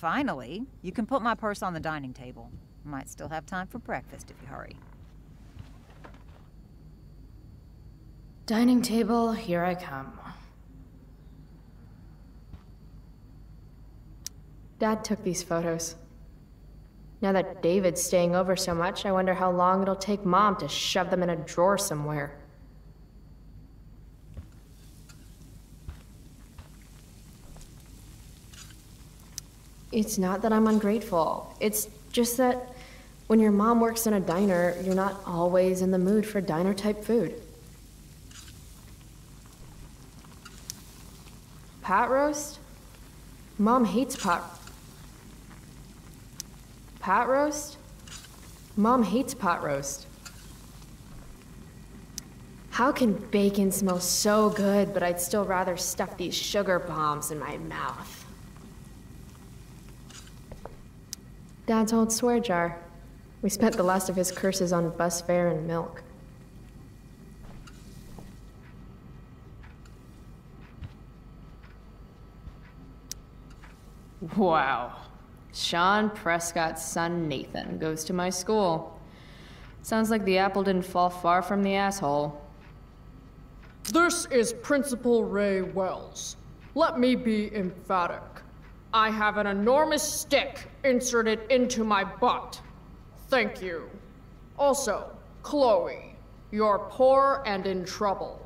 finally. You can put my purse on the dining table. Might still have time for breakfast if you hurry. Dining table, here I come. Dad took these photos. Now that David's staying over so much, I wonder how long it'll take Mom to shove them in a drawer somewhere. It's not that I'm ungrateful. It's just that when your mom works in a diner, you're not always in the mood for diner type food. Pot roast? Mom hates pot. Pot roast? Mom hates pot roast. How can bacon smell so good, but I'd still rather stuff these sugar bombs in my mouth? Dad's old swear jar. We spent the last of his curses on bus fare and milk. Wow. Sean Prescott's son Nathan goes to my school. Sounds like the apple didn't fall far from the asshole. This is Principal Ray Wells. Let me be emphatic. I have an enormous stick inserted into my butt. Thank you. Also, Chloe, you're poor and in trouble.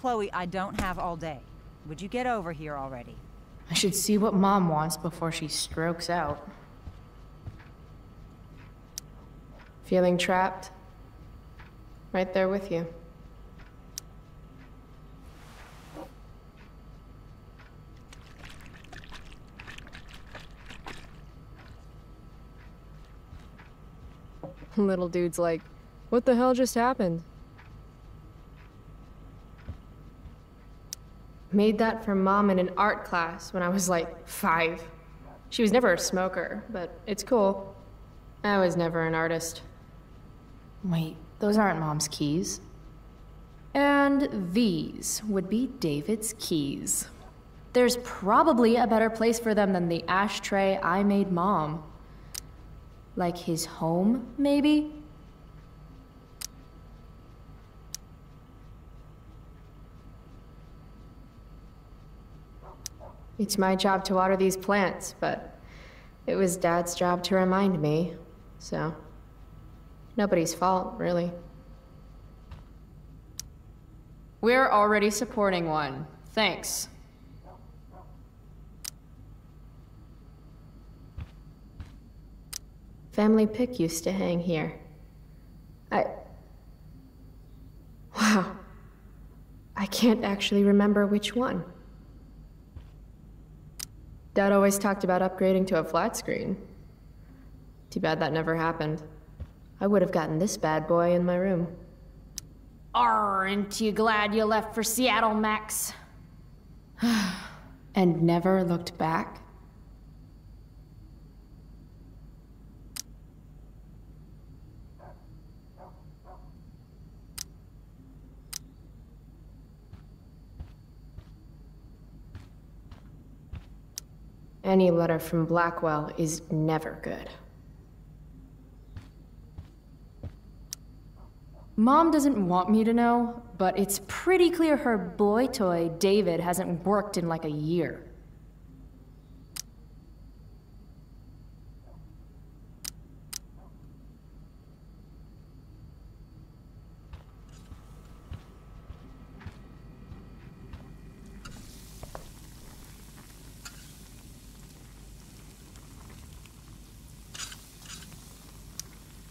Chloe, I don't have all day. Would you get over here already? I should see what Mom wants before she strokes out. Feeling trapped? Right there with you. Little dude's like, what the hell just happened? Made that for mom in an art class when I was like five. She was never a smoker, but it's cool. I was never an artist. Wait, those aren't Mom's keys. And these would be David's keys. There's probably a better place for them than the ashtray I made Mom. Like his home, maybe? It's my job to water these plants, but it was Dad's job to remind me, so Nobody's fault, really. We're already supporting one. Thanks. Family pic used to hang here. I... Wow. I can't actually remember which one. Dad always talked about upgrading to a flat screen. Too bad that never happened. I would have gotten this bad boy in my room. Aren't you glad you left for Seattle, Max? and never looked back? Any letter from Blackwell is never good. Mom doesn't want me to know, but it's pretty clear her boy toy, David, hasn't worked in like a year.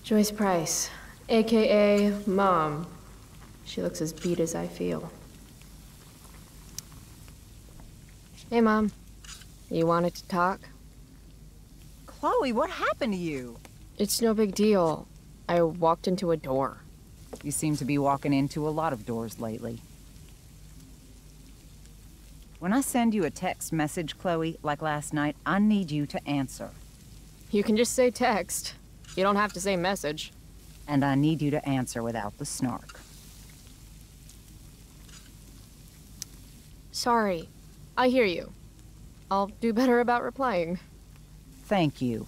Joyce Price. AKA Mom. She looks as beat as I feel. Hey, Mom. You wanted to talk? Chloe, what happened to you? It's no big deal. I walked into a door. You seem to be walking into a lot of doors lately. When I send you a text message, Chloe, like last night, I need you to answer. You can just say text. You don't have to say message. And I need you to answer without the snark. Sorry. I hear you. I'll do better about replying. Thank you.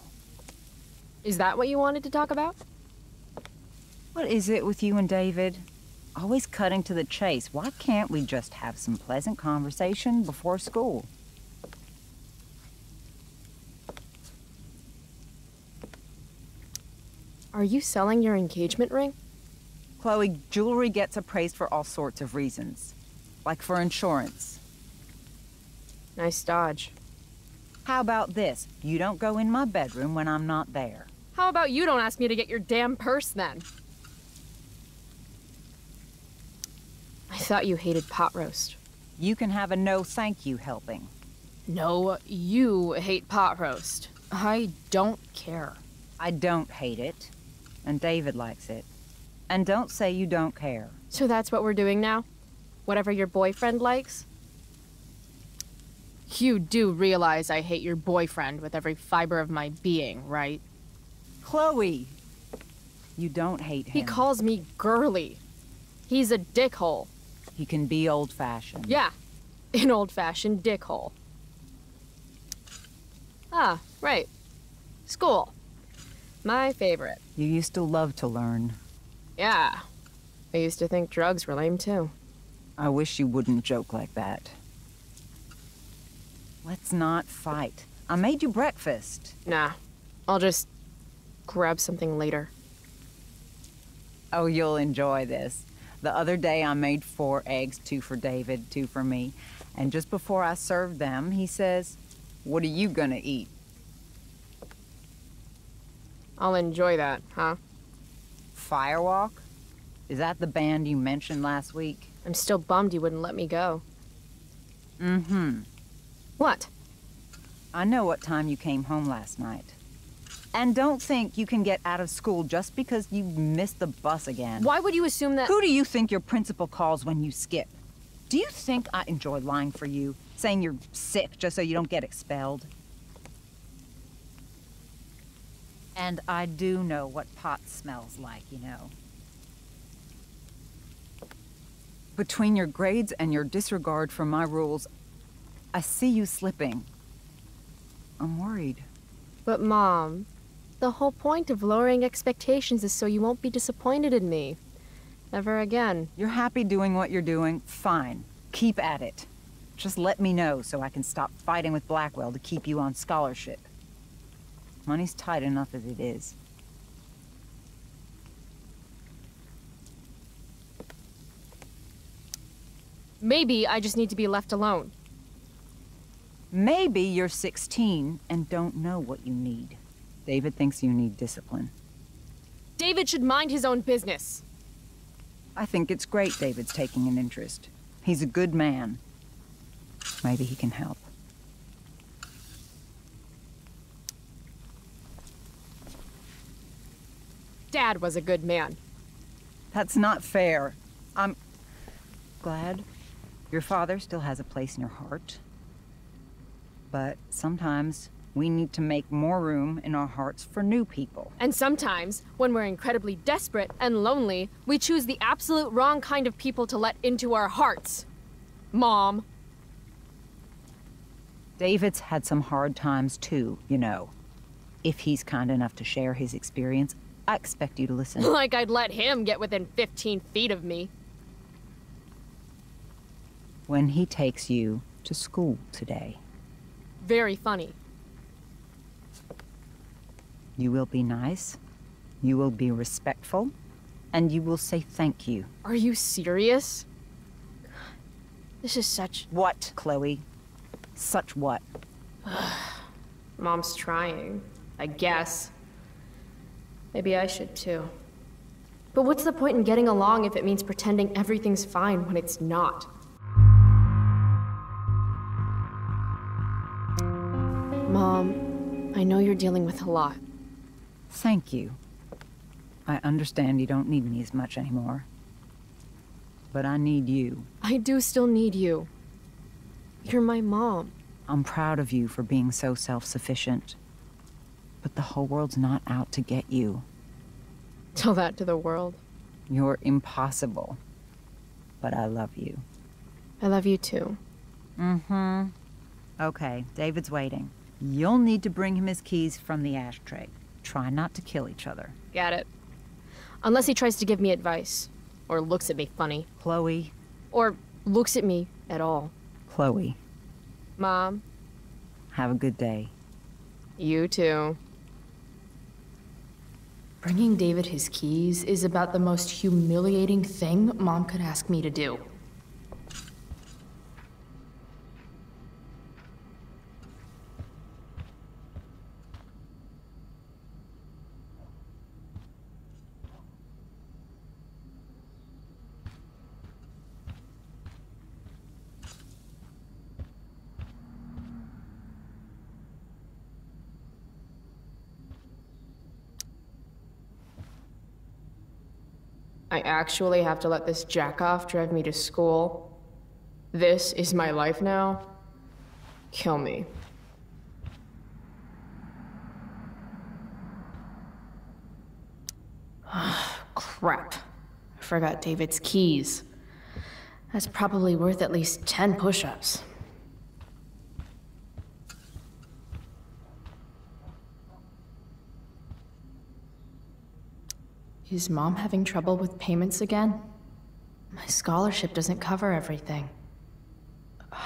Is that what you wanted to talk about? What is it with you and David? Always cutting to the chase. Why can't we just have some pleasant conversation before school? Are you selling your engagement ring? Chloe, jewelry gets appraised for all sorts of reasons. Like for insurance. Nice dodge. How about this? You don't go in my bedroom when I'm not there. How about you don't ask me to get your damn purse then? I thought you hated pot roast. You can have a no thank you helping. No, you hate pot roast. I don't care. I don't hate it. And David likes it. And don't say you don't care. So that's what we're doing now? Whatever your boyfriend likes? You do realize I hate your boyfriend with every fiber of my being, right? Chloe! You don't hate him. He calls me girly. He's a dickhole. He can be old fashioned. Yeah, an old fashioned dickhole. Ah, right. School. My favorite. You used to love to learn. Yeah. I used to think drugs were lame too. I wish you wouldn't joke like that. Let's not fight. I made you breakfast. Nah. I'll just grab something later. Oh, you'll enjoy this. The other day I made four eggs, two for David, two for me. And just before I served them, he says, What are you gonna eat? I'll enjoy that, huh? Firewalk? Is that the band you mentioned last week? I'm still bummed you wouldn't let me go. Mm-hmm. What? I know what time you came home last night. And don't think you can get out of school just because you missed the bus again. Why would you assume that- Who do you think your principal calls when you skip? Do you think I enjoy lying for you? Saying you're sick just so you don't get expelled? And I do know what pot smells like, you know. Between your grades and your disregard for my rules, I see you slipping. I'm worried. But Mom, the whole point of lowering expectations is so you won't be disappointed in me. Never again. You're happy doing what you're doing? Fine. Keep at it. Just let me know so I can stop fighting with Blackwell to keep you on scholarship. Money's tight enough as it is. Maybe I just need to be left alone. Maybe you're 16 and don't know what you need. David thinks you need discipline. David should mind his own business. I think it's great David's taking an interest. He's a good man. Maybe he can help. Dad was a good man. That's not fair. I'm glad your father still has a place in your heart. But sometimes we need to make more room in our hearts for new people. And sometimes, when we're incredibly desperate and lonely, we choose the absolute wrong kind of people to let into our hearts. Mom. David's had some hard times too, you know. If he's kind enough to share his experience, I expect you to listen. like I'd let him get within 15 feet of me. when he takes you to school today, Very funny. you will be nice, you will be respectful, and you will say thank you. Are you serious? This is such. What, Chloe? Such what? Mom's trying. I guess. Maybe I should too. But what's the point in getting along if it means pretending everything's fine when it's not? Mom, I know you're dealing with a lot. Thank you. I understand you don't need me as much anymore. But I need you. I do still need you. You're my mom. I'm proud of you for being so self sufficient. But the whole world's not out to get you. Tell that to the world. You're impossible. But I love you. I love you too. Mm-hmm. Okay, David's waiting. You'll need to bring him his keys from the ashtray. Try not to kill each other. Got it. Unless he tries to give me advice. Or looks at me funny. Chloe. Or looks at me at all. Chloe. Mom. Have a good day. You too. Bringing David his keys is about the most humiliating thing Mom could ask me to do. I actually have to let this jackoff drive me to school. This is my life now. Kill me. Crap. I forgot David's keys. That's probably worth at least 10 push ups. Is mom having trouble with payments again? My scholarship doesn't cover everything.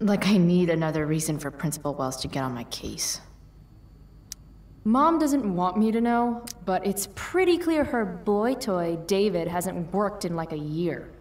Like I need another reason for Principal Wells to get on my case. Mom doesn't want me to know, but it's pretty clear her boy toy, David, hasn't worked in like a year.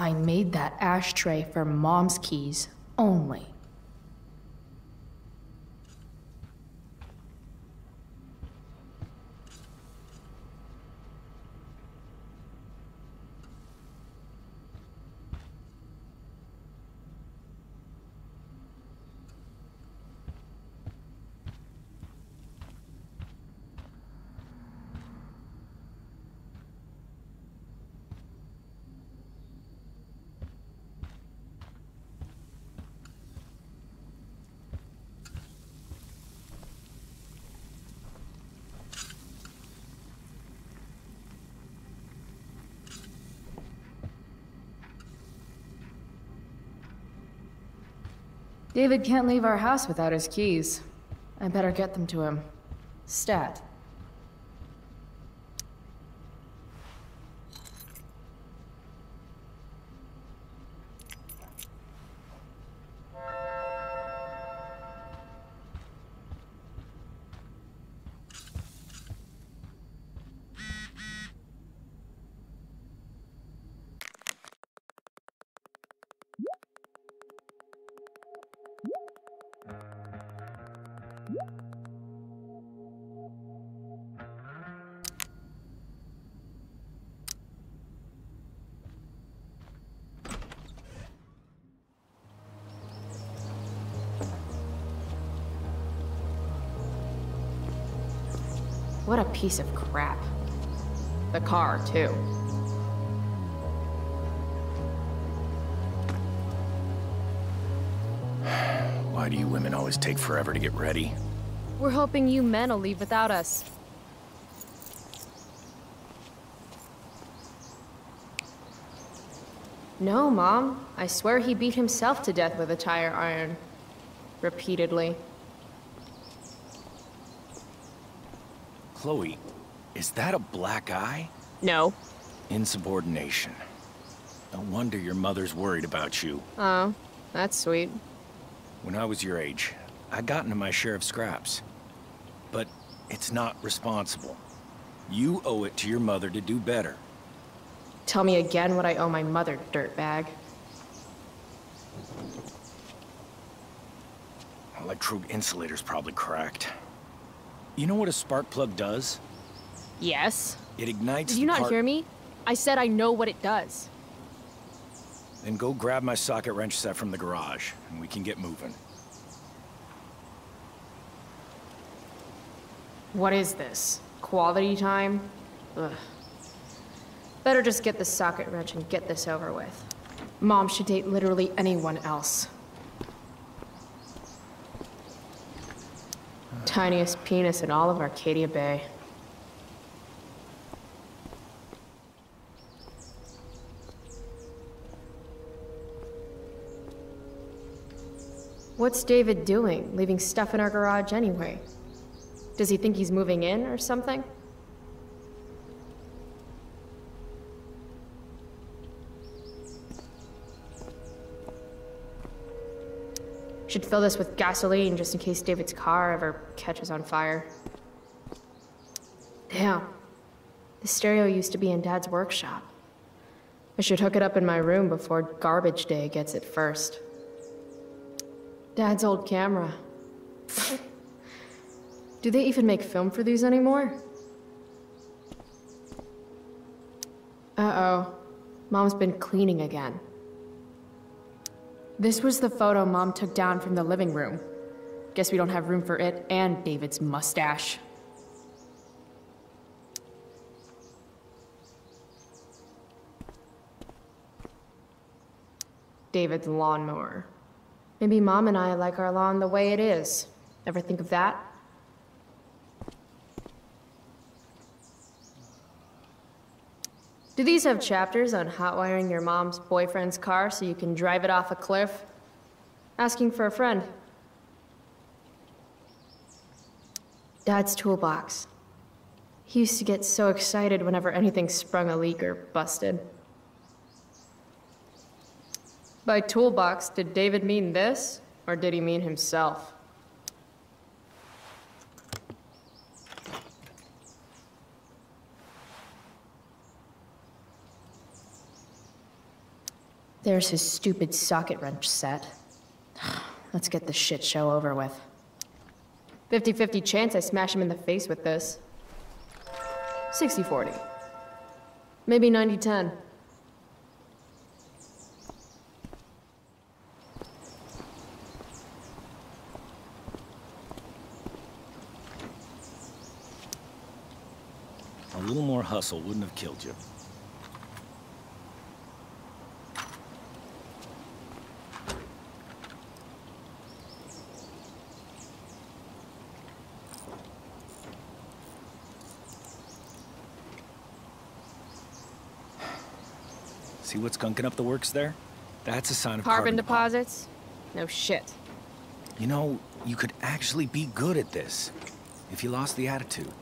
I made that ashtray for mom's keys only. David can't leave our house without his keys. I better get them to him. Stat. What a piece of crap. The car, too. Why do you women always take forever to get ready? We're hoping you men will leave without us. No, Mom. I swear he beat himself to death with a tire iron. Repeatedly. Chloe, is that a black eye? No. Insubordination. No wonder your mother's worried about you. Oh, that's sweet. When I was your age, I got into my share of scraps. But it's not responsible. You owe it to your mother to do better. Tell me again what I owe my mother, dirtbag. Electrode insulator's probably cracked. You know what a spark plug does? Yes. It ignites Did you not hear me? I said I know what it does. Then go grab my socket wrench set from the garage, and we can get moving. What is this? Quality time? Ugh. Better just get the socket wrench and get this over with. Mom should date literally anyone else. Tiniest penis in all of Arcadia Bay. What's David doing, leaving stuff in our garage anyway? Does he think he's moving in or something? Should fill this with gasoline just in case David's car ever catches on fire. Damn. The stereo used to be in Dad's workshop. I should hook it up in my room before garbage day gets it first. Dad's old camera. Do they even make film for these anymore? Uh-oh. Mom's been cleaning again. This was the photo Mom took down from the living room. Guess we don't have room for it and David's mustache. David's lawnmower. Maybe Mom and I like our lawn the way it is. Ever think of that? Do these have chapters on hotwiring your mom's boyfriend's car so you can drive it off a cliff? Asking for a friend. Dad's toolbox. He used to get so excited whenever anything sprung a leak or busted. By toolbox, did David mean this, or did he mean himself? There's his stupid socket wrench set. Let's get this shit show over with. 50-50 chance I smash him in the face with this. 60-40. Maybe 90-10. A little more hustle wouldn't have killed you. See what's gunking up the works there? That's a sign of Carbon carbon, deposits? No shit. You know, you could actually be good at this if you lost the attitude.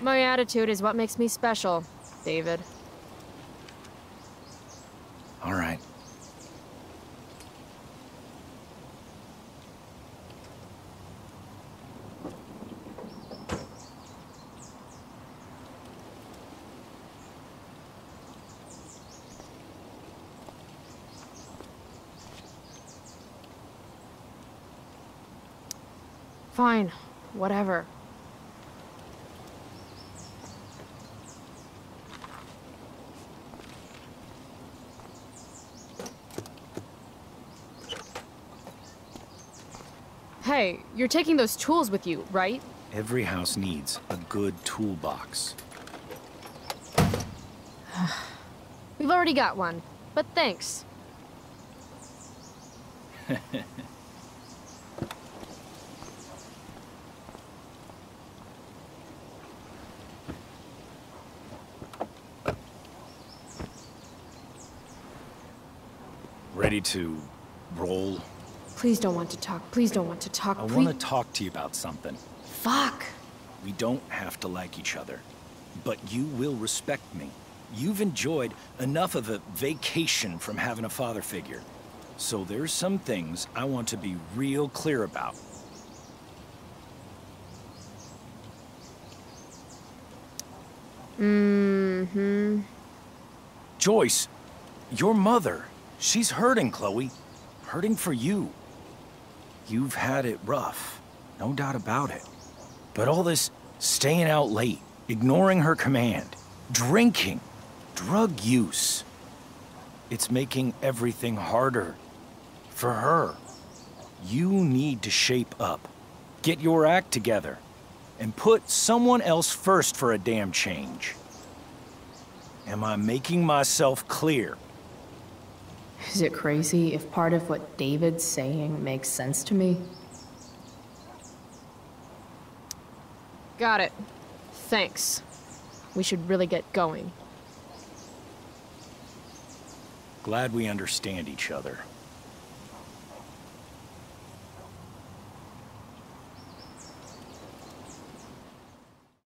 My attitude is what makes me special, David. All right. Fine. Whatever. Hey, you're taking those tools with you, right? Every house needs a good toolbox. We've already got one, but thanks. Ready to roll? Please don't want to talk. Please don't want to talk. I want to talk to you about something. Fuck. We don't have to like each other, but you will respect me. You've enjoyed enough of a vacation from having a father figure. So there's some things I want to be real clear about. Mm-hmm. Joyce, your mother, she's hurting, Chloe. Hurting for you. You've had it rough, no doubt about it. But all this staying out late, ignoring her command, drinking, drug use. It's making everything harder. For her. You need to shape up. Get your act together. And put someone else first for a damn change. Am I making myself clear? Is it crazy if part of what David's saying makes sense to me? Got it. Thanks. We should really get going. Glad we understand each other.